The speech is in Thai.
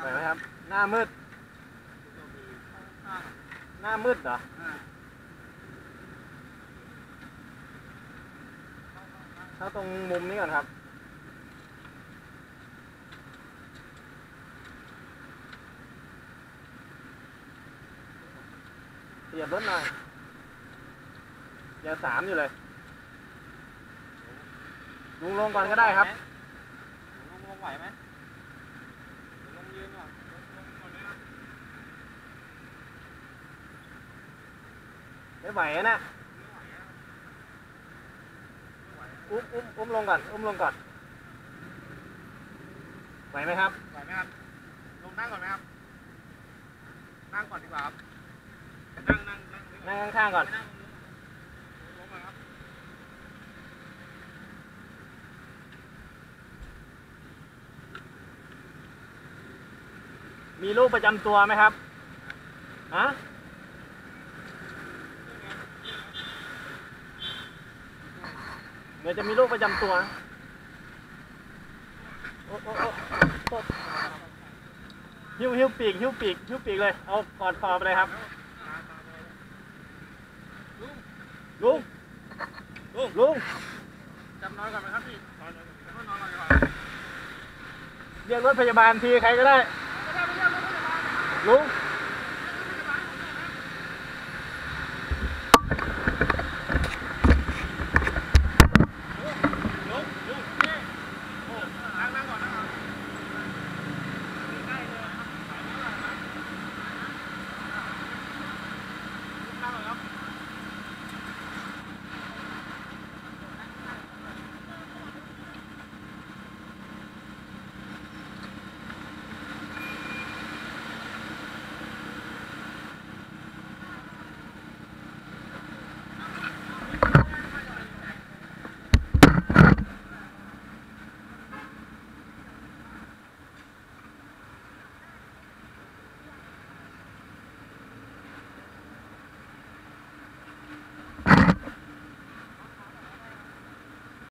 ไหวไหมครับ หน้ามืด หน้ามืดเหรอเข้าตรงมุมนี้ก่อนครับ เสียบรถหน่อยยังสามอยู่เลย ลุงลงก่อนก็ได้ครับลงลงไหวไหมลงยืนก่อน ไม่ไหวนะอุ้มอุ้มอุ้มลงก่อน อุ้มลงก่อน ไหวไหมครับ ไหวไหมครับ ลงนั่งก่อนไหมครับ นั่งก่อนดีกว่าครับ นั่งนั่งนั่งนั่งข้างๆก่อนนั่งลงก่อนครับมีลูกประจำตัวไหมครับ ฮะ ดี๋ยวจะมีลูกประจำตัวโอ้โอ้โอ้โอ้หิ้วหิ้วปีกหิ้วปีกหิ้วปีกเลย เอากอดคอไปเลยครับ ลุง ลุง ลุงจำนอนก่อนไหมครับพี่นอนนอนก่อนดีกว่าเรียกรถพยาบาลทีใครก็ได้ ลุง